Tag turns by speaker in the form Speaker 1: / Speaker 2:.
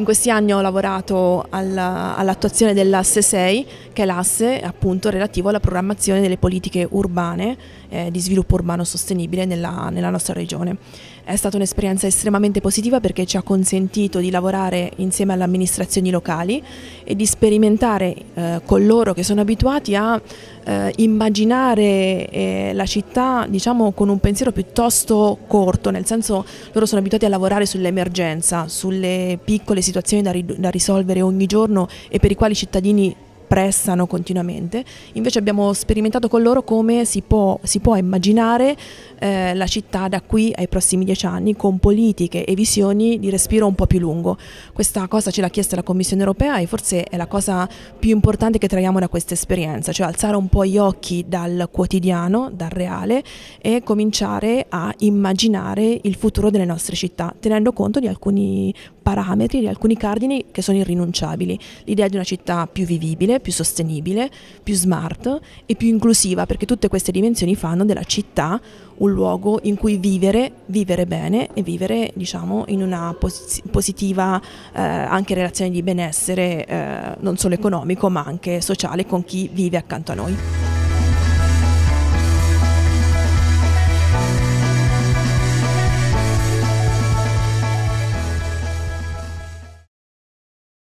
Speaker 1: In questi anni ho lavorato alla, all'attuazione dell'asse 6, che è l'asse appunto relativo alla programmazione delle politiche urbane eh, di sviluppo urbano sostenibile nella, nella nostra regione. È stata un'esperienza estremamente positiva perché ci ha consentito di lavorare insieme alle amministrazioni locali e di sperimentare eh, con loro che sono abituati a eh, immaginare eh, la città diciamo con un pensiero piuttosto corto, nel senso loro sono abituati a lavorare sull'emergenza, sulle piccole situazioni da, ri da risolvere ogni giorno e per i quali i cittadini pressano continuamente, invece abbiamo sperimentato con loro come si può, si può immaginare eh, la città da qui ai prossimi dieci anni con politiche e visioni di respiro un po' più lungo. Questa cosa ce l'ha chiesta la Commissione europea e forse è la cosa più importante che traiamo da questa esperienza, cioè alzare un po' gli occhi dal quotidiano, dal reale e cominciare a immaginare il futuro delle nostre città, tenendo conto di alcuni parametri, di alcuni cardini che sono irrinunciabili. L'idea di una città più vivibile, più sostenibile, più smart e più inclusiva, perché tutte queste dimensioni fanno della città un luogo in cui vivere, vivere bene e vivere diciamo, in una pos positiva eh, anche relazione di benessere eh, non solo economico ma anche sociale con chi vive accanto a noi.